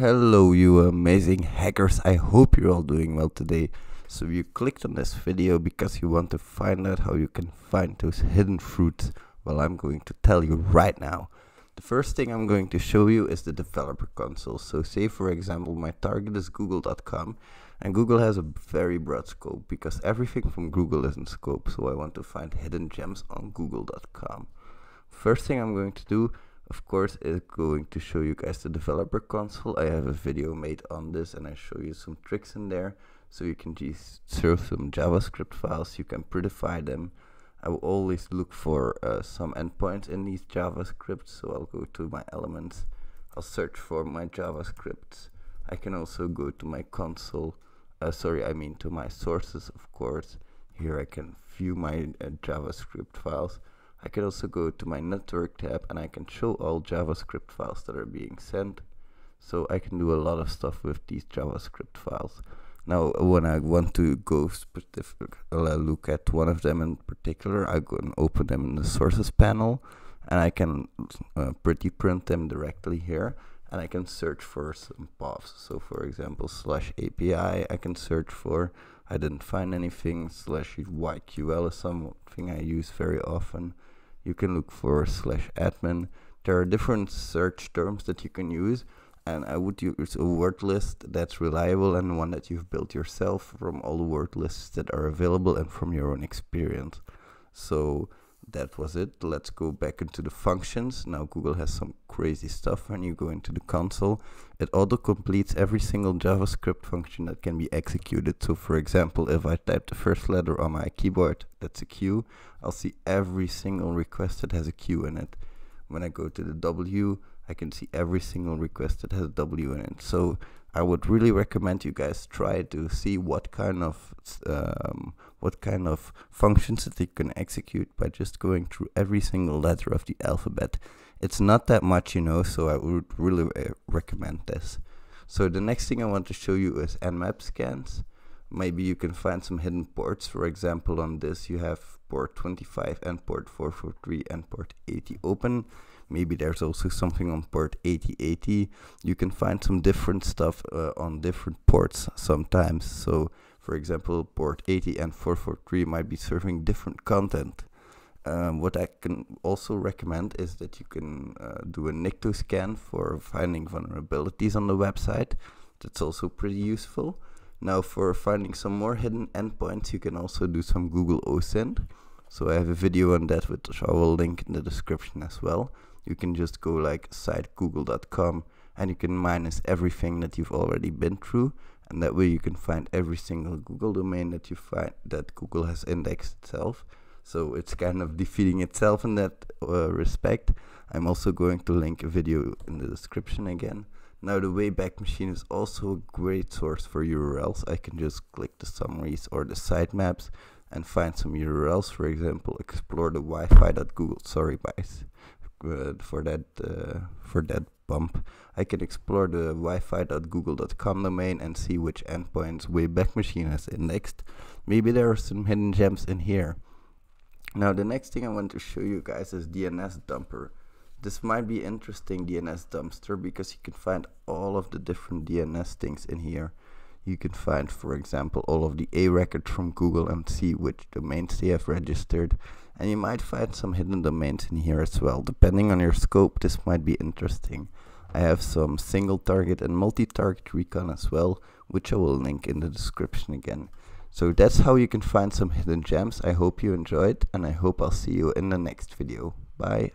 Hello you amazing hackers, I hope you're all doing well today. So you clicked on this video because you want to find out how you can find those hidden fruits. Well I'm going to tell you right now. The first thing I'm going to show you is the developer console. So say for example my target is google.com and Google has a very broad scope because everything from Google is in scope. So I want to find hidden gems on google.com. First thing I'm going to do of course is going to show you guys the developer console. I have a video made on this and I show you some tricks in there. So you can just serve some JavaScript files, you can prettify them. I will always look for uh, some endpoints in these JavaScripts. So I'll go to my elements, I'll search for my JavaScripts. I can also go to my console, uh, sorry, I mean to my sources, of course. Here I can view my uh, JavaScript files. I can also go to my network tab and I can show all JavaScript files that are being sent. So I can do a lot of stuff with these JavaScript files. Now, when I want to go specific, uh, look at one of them in particular, I go and open them in the sources panel, and I can uh, pretty print them directly here, and I can search for some paths. So, for example, slash API, I can search for. I didn't find anything. Slash YQL is something I use very often. You can look for slash admin. There are different search terms that you can use and I would use a word list that's reliable and one that you've built yourself from all the word lists that are available and from your own experience. So that was it. Let's go back into the functions. Now Google has some crazy stuff when you go into the console. It auto completes every single JavaScript function that can be executed. So for example, if I type the first letter on my keyboard, that's a Q, I'll see every single request that has a Q in it. When I go to the W, I can see every single request that has W in it. So I would really recommend you guys try to see what kind of um, what kind of functions that you can execute by just going through every single letter of the alphabet. It's not that much, you know, so I would really uh, recommend this. So the next thing I want to show you is nmap scans. Maybe you can find some hidden ports. For example, on this you have port 25 and port 443 and port 80 open maybe there's also something on port 8080 you can find some different stuff uh, on different ports sometimes so for example port 80 and 443 might be serving different content. Um, what I can also recommend is that you can uh, do a Nikto scan for finding vulnerabilities on the website. That's also pretty useful. Now for finding some more hidden endpoints you can also do some Google OSINT so I have a video on that which I will link in the description as well. You can just go like site.google.com and you can minus everything that you've already been through and that way you can find every single Google domain that you find that Google has indexed itself. So it's kind of defeating itself in that uh, respect. I'm also going to link a video in the description again. Now the Wayback Machine is also a great source for URLs I can just click the summaries or the sitemaps and find some URLs for example explore the wi-fi.google sorry guys uh, for that uh, for that I can explore the wi-fi.google.com domain and see which endpoints Wayback Machine has indexed. Maybe there are some hidden gems in here. Now the next thing I want to show you guys is DNS Dumpster. This might be interesting DNS Dumpster because you can find all of the different DNS things in here. You can find, for example, all of the A records from Google and see which domains they have registered and you might find some hidden domains in here as well. Depending on your scope, this might be interesting. I have some single target and multi-target recon as well, which I will link in the description again. So that's how you can find some hidden gems. I hope you enjoyed and I hope I'll see you in the next video. Bye.